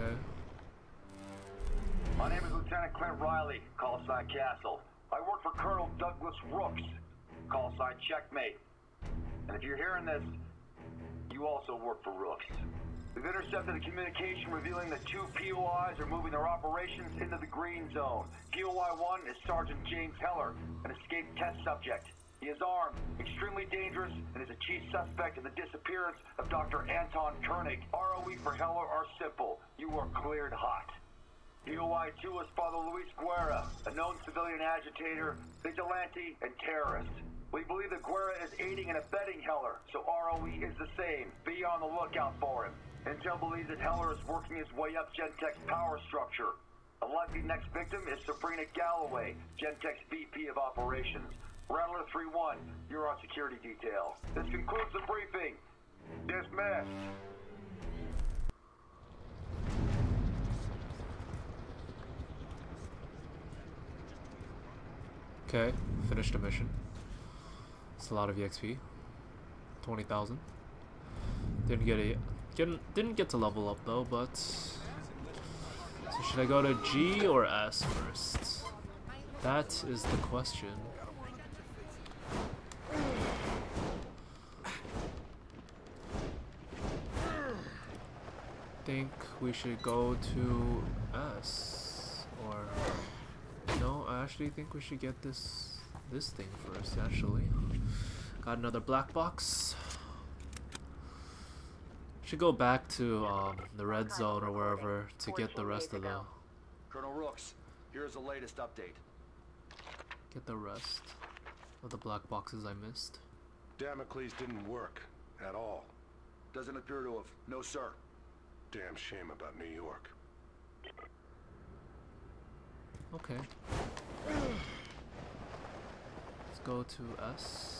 Okay. My name is Lieutenant Clint Riley, call sign Castle. I work for Colonel Douglas Rooks, call sign Checkmate. And if you're hearing this, you also work for Rooks. We've intercepted a communication revealing that two POIs are moving their operations into the green zone. POI 1 is Sergeant James Heller, an escaped test subject. He is armed, extremely dangerous, and is a chief suspect in the disappearance of Dr. Anton Koenig. ROE for Heller are simple. You are cleared hot. POI 2 is Father Luis Guerra, a known civilian agitator, vigilante, and terrorist. We believe that Guerra is aiding and abetting Heller, so ROE is the same. Be on the lookout for him. Intel believes that Heller is working his way up Gentek's power structure. A likely next victim is Sabrina Galloway, Gentek's VP of Operations. Rattler 3-1, you're on security detail. This concludes the briefing. Dismissed. Okay, finished the mission. It's a lot of EXP. 20,000. Didn't get a didn't didn't get to level up though, but so should I go to G or S first? That is the question. Think we should go to S or no, I actually think we should get this this thing first actually. Got another black box. Should go back to um, the red zone or wherever to get the rest of the Colonel Rooks, here's the latest update. get the rest of the black boxes I missed. Damocles didn't work at all. Doesn't appear to have. No, sir. Damn shame about New York. Okay. Let's go to S.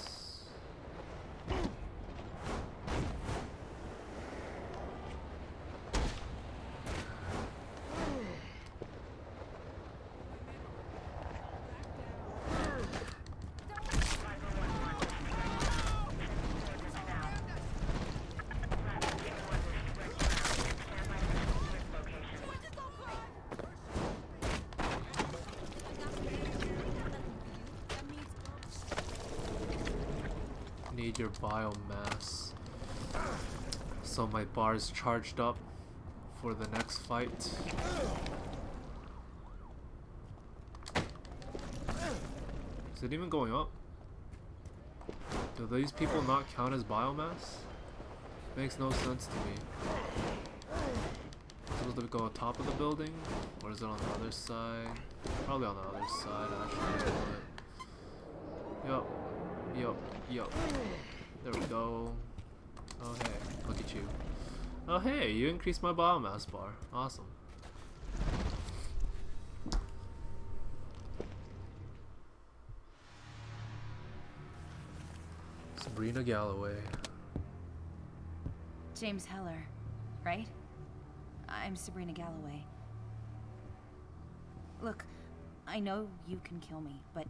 Need your biomass. So my bar is charged up for the next fight. Is it even going up? Do these people not count as biomass? Makes no sense to me. Supposed to go on top of the building? Or is it on the other side? Probably on the other side actually. But... Yup. Yup. There we go. Oh hey, look at you. Oh hey, you increased my biomass bar. Awesome. Sabrina Galloway. James Heller, right? I'm Sabrina Galloway. Look, I know you can kill me, but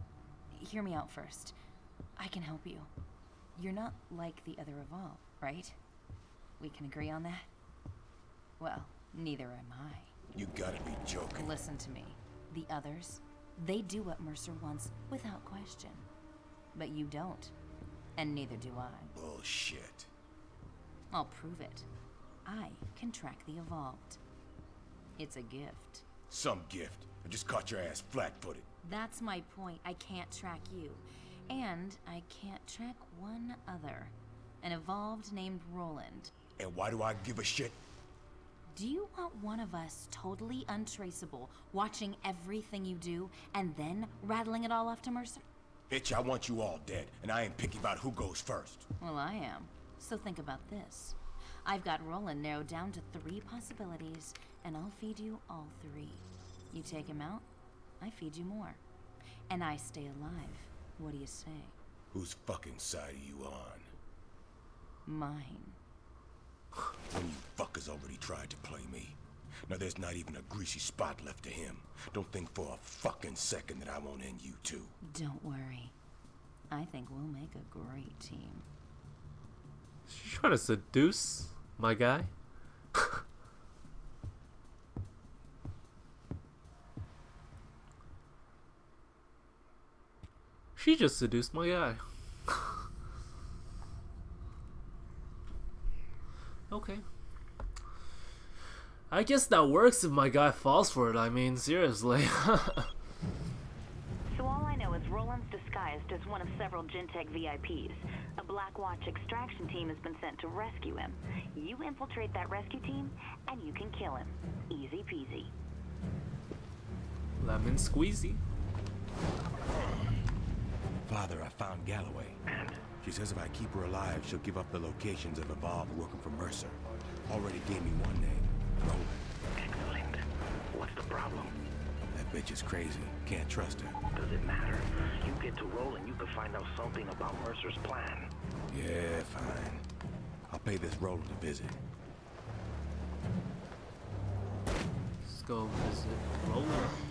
hear me out first. I can help you. You're not like the other Evolve, right? We can agree on that? Well, neither am I. You gotta be joking. Listen to me. The others, they do what Mercer wants without question. But you don't. And neither do I. Bullshit. I'll prove it. I can track the Evolved. It's a gift. Some gift. I just caught your ass flat-footed. That's my point. I can't track you. And I can't track one other. An Evolved named Roland. And why do I give a shit? Do you want one of us totally untraceable, watching everything you do, and then rattling it all off to Mercer? Bitch, I want you all dead, and I ain't picky about who goes first. Well, I am. So think about this. I've got Roland narrowed down to three possibilities, and I'll feed you all three. You take him out, I feed you more. And I stay alive. What do you say? Whose fucking side are you on? Mine. When you fuckers already tried to play me. Now there's not even a greasy spot left to him. Don't think for a fucking second that I won't end you too. Don't worry. I think we'll make a great team. She's trying to seduce my guy. She just seduced my guy. okay. I guess that works if my guy falls for it. I mean, seriously. So all I know is Roland's disguised as one of several Gentek VIPs. A Black Watch extraction team has been sent to rescue him. You infiltrate that rescue team, and you can kill him. Easy peasy. Lemon squeezy. Father, I found Galloway. And she says if I keep her alive, she'll give up the locations of Evolve working for Mercer. Already gave me one name, Roland. Excellent. What's the problem? That bitch is crazy. Can't trust her. Does it matter? You get to Roland, you can find out something about Mercer's plan. Yeah, fine. I'll pay this Roland a visit. Let's go visit Roland.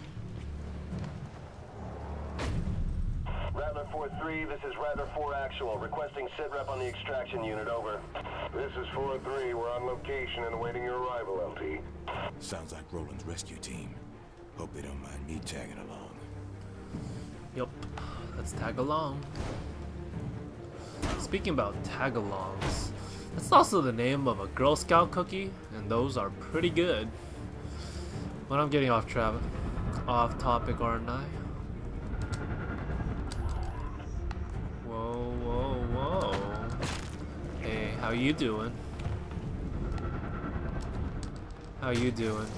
Rattler 4-3, this is Rattler 4 Actual, requesting sit rep on the extraction unit, over. This is 4-3. We're on location and awaiting your arrival, LT. Sounds like Roland's rescue team. Hope they don't mind me tagging along. Yup. Let's tag along. Speaking about tag-alongs, that's also the name of a Girl Scout cookie, and those are pretty good. But I'm getting off track, off topic, aren't I? Whoa, whoa, whoa! Hey, how you doing? How you doing?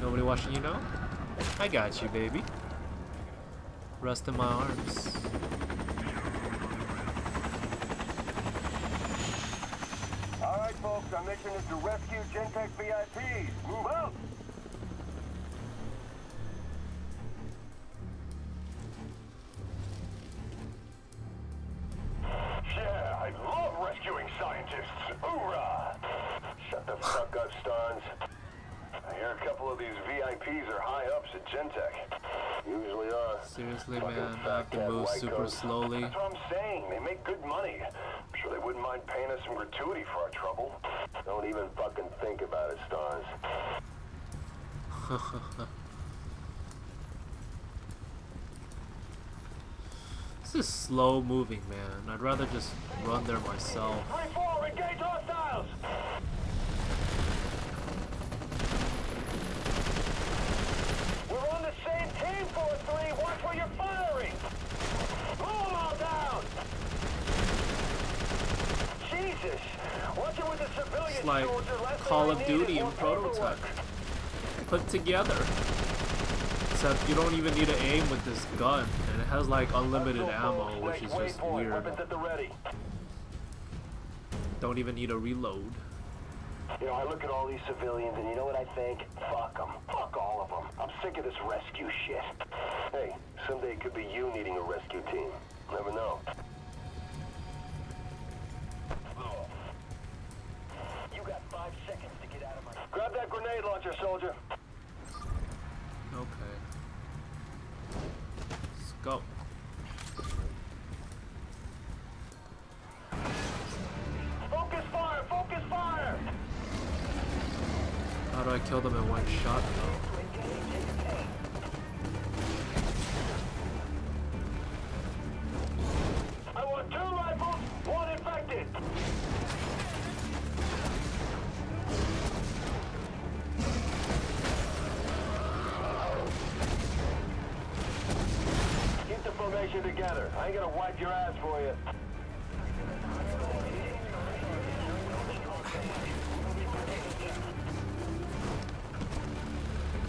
Nobody watching you now? I got you, baby. Rest in my arms. All right, folks, our mission is to rescue Gentek VIPs. Move out! Cat move white super coats. slowly. That's what I'm saying. They make good money. I'm sure they wouldn't mind paying us some gratuity for our trouble. Don't even fucking think about it, Stars. This is slow moving, man. I'd rather just run there myself. 3-4, engage hostiles! We're on the same team, 4-3. Watch where you're firing! Blow them all down! Jesus! Watch it with the civilian It's like Call of Duty and prototype. Put together. Except you don't even need to aim with this gun, and it has like unlimited ammo, which is just weird. Weapons at the ready. Don't even need a reload. You know, I look at all these civilians, and you know what I think? Fuck them. Fuck all of them. I'm sick of this rescue shit. Hey, someday it could be you needing a rescue team. Never know. Grenade launcher, soldier. Okay. Let's go. I ain't gonna wipe your ass for you.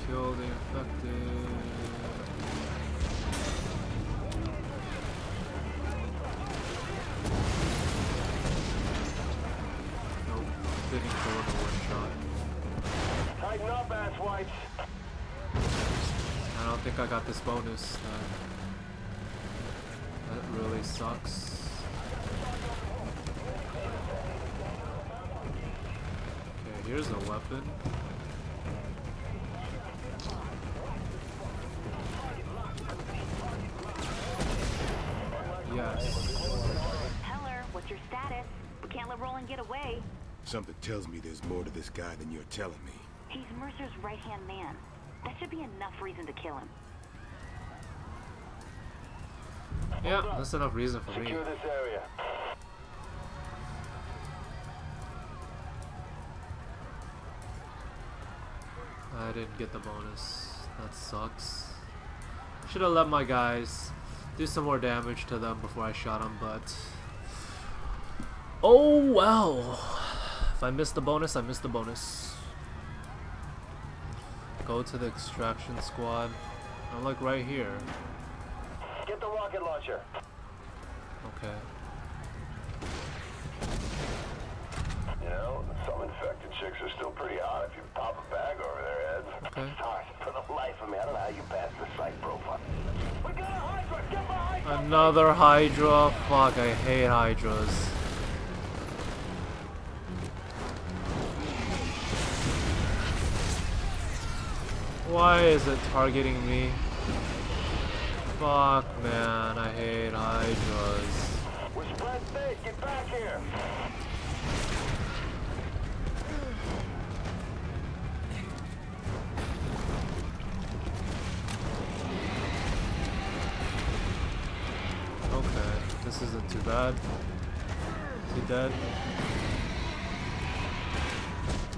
Kill the infected. Nope, didn't kill him one shot. Tighten up, ass wipes. I don't think I got this bonus. Uh, that really sucks. Okay, here's a weapon. Yes. Heller, what's your status? We can't let Roland get away. Something tells me there's more to this guy than you're telling me. He's Mercer's right-hand man. That should be enough reason to kill him. Yeah, that's enough reason for me. Secure this didn't get the bonus. That sucks. Should have let my guys do some more damage to them before I shot them, but... Oh well. If I missed the bonus, I missed the bonus. Go to the extraction squad. I'm like right here. Get the rocket launcher. Okay. You know, some infected chicks are still pretty hot if you pop a bag over their heads. Okay. Sorry, for the life of me, I don't know how you passed the psych profile. We got a Hydra! Get behind us! Another Hydra. Fuck, I hate Hydras. Why is it targeting me? Fuck, man, I hate Hydras. We're spread big. Get back here. This isn't too bad. Is he dead?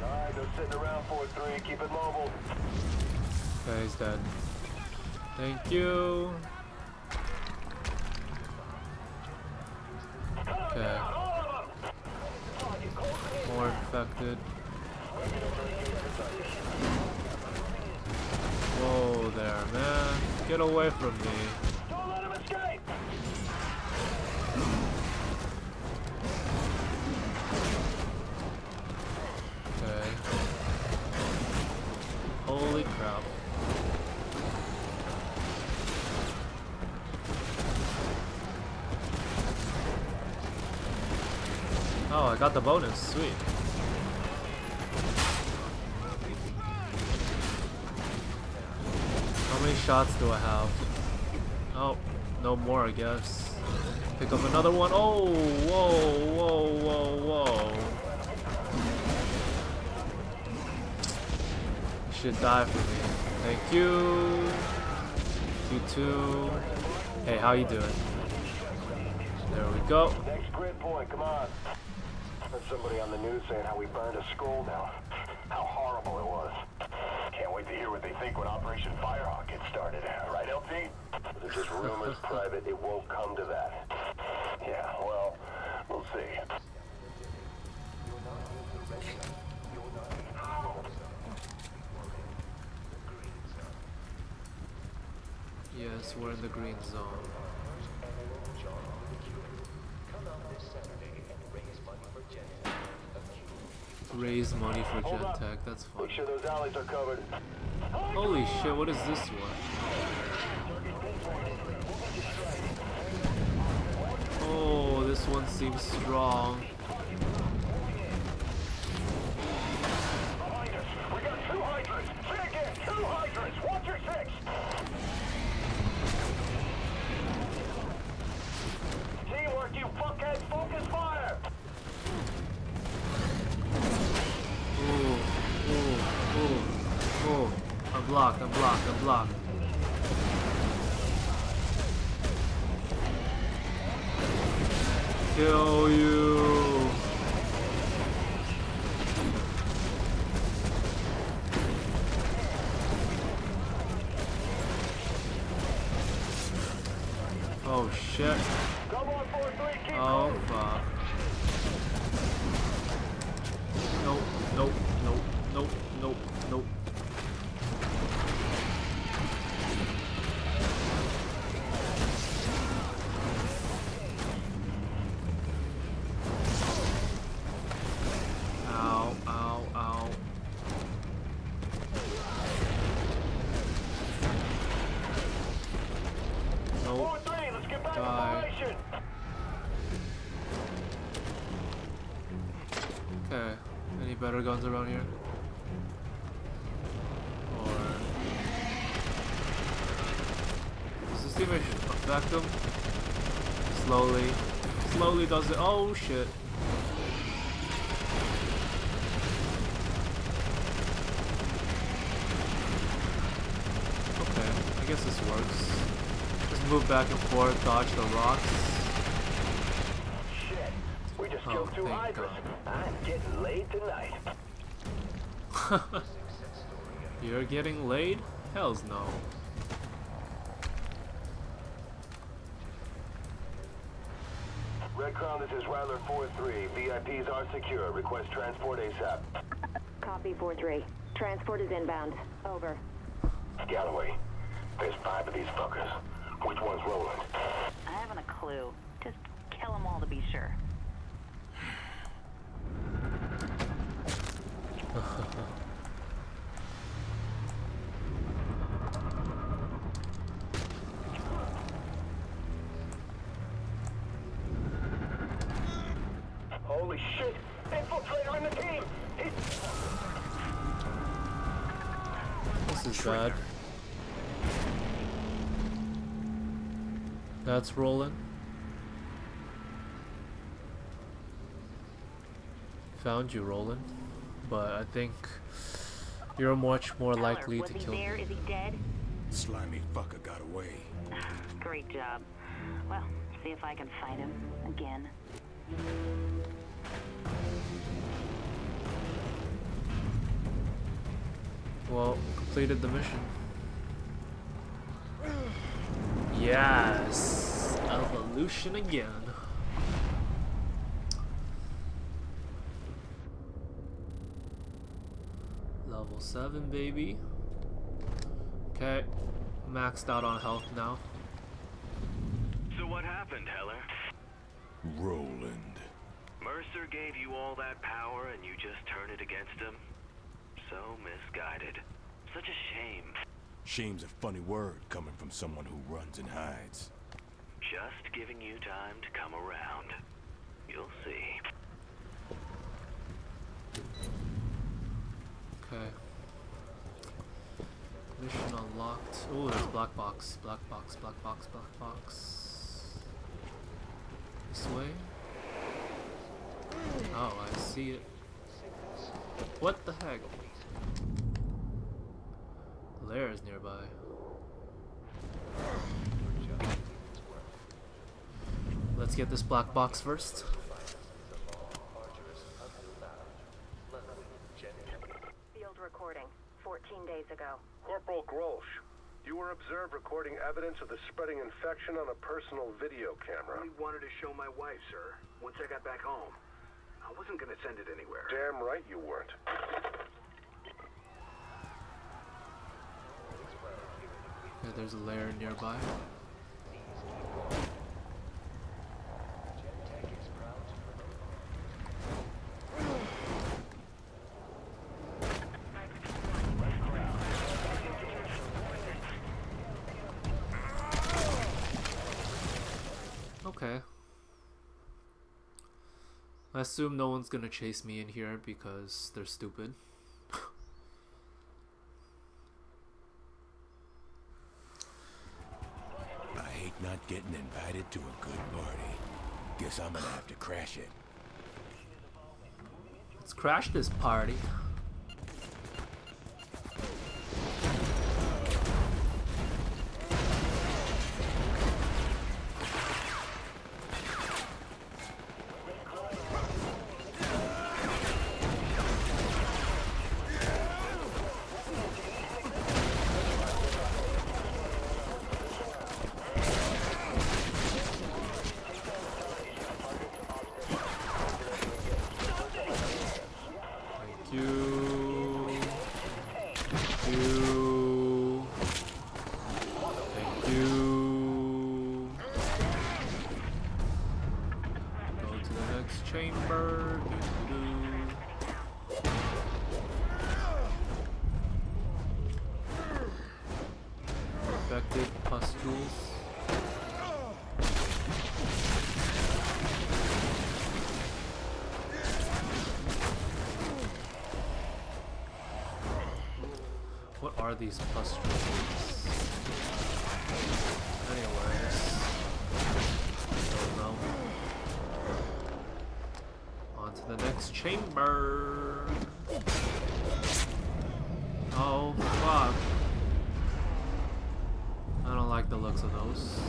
Alright, no sitting around for three. Keep it mobile. Okay, he's dead. Thank you. Okay. More infected. Whoa there, man. Get away from me. I got the bonus. Sweet. How many shots do I have? Oh, no more, I guess. Pick up another one. Oh, whoa, whoa, whoa, whoa. Should die for me. Thank you. You too. Hey, how you doing? There we go. Next grid point, come on. Heard somebody on the news saying how we burned a school down. How horrible it was. Can't wait to hear what they think when Operation Firehawk gets started. Right, LT? They're just rumors, private. It won't come to that. Yeah, well, we'll see. Yes, we're in the green zone. Raise money for. Gentek, that's Make fun. sure those alleys are covered. Holy shit, what is this one? Oh, this one seems strong. Blocked, I'm blocked, I'm blocked. Kill you. Oh shit. Better guns around here? Or does this even affect them? Slowly, slowly does it? Oh shit! Okay, I guess this works. Just Move back and forth, dodge the rocks. Shit. We just Oh, killed two hydras. God. I'm getting laid tonight. You're getting laid? Hells no. Red Crown, this is Rattler 4-3. VIPs are secure. Request transport ASAP. Copy 4-3. Transport is inbound. Over. Galloway, there's five of these fuckers. Which one's Roland? I haven't a clue. Just kill them all to be sure. Holy shit! Infiltrator in the team! This is bad. That's Roland. Found you, Roland. But I think you're much more Teller, likely to kill there? me. Is he dead? Slimy fucker got away. Ah, great job. Well, see if I can find him again. Well, completed the mission. Yes! Evolution again. Level 7, baby. Okay. Maxed out on health now. So what happened, Heller? Roland. Mercer gave you all that power and you just turn it against him? So misguided. Such a shame. Shame's a funny word coming from someone who runs and hides. Just giving you time to come around. You'll see. Okay. Mission unlocked. Oh, there's black box. Black box, black box, black box. This way? Oh, I see it. What the heck? Lair is nearby. Let's get this black box first. Field recording. 14 days ago. Corporal Grolsch, you were observed recording evidence of the spreading infection on a personal video camera. only wanted to show my wife, sir. Once I got back home. I wasn't gonna send it anywhere. Damn right you weren't. Okay, there's a lair nearby. Okay. I assume no one's gonna chase me in here because they're stupid. I hate not getting invited to a good party. Guess I'm gonna have to crash it. Let's crash this party. The next chamber. Doo-doo-doo. Infected pustules. What are these pustules? Oh, fuck. I don't like the looks of those.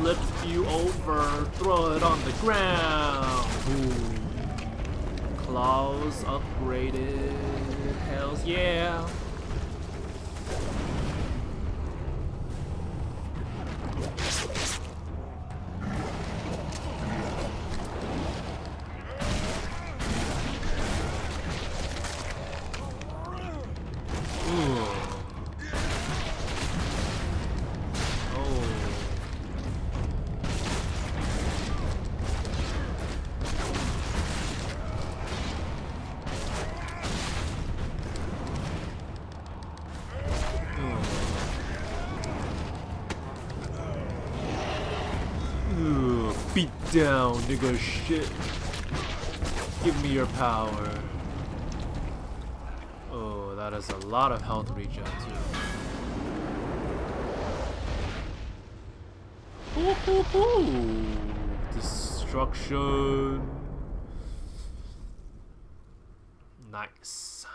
Flip you over, throw it on the ground. Boom. Claws upgraded. Hells yeah. Beat down, nigga shit. Give me your power. Oh, that is a lot of health regen too. Hoo, hoo, hoo. Destruction. Nice.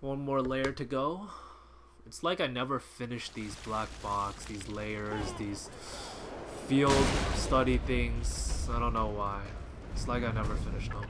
One more layer to go. It's like I never finished these black box, these layers, these field study things. I don't know why. It's like I never finished them.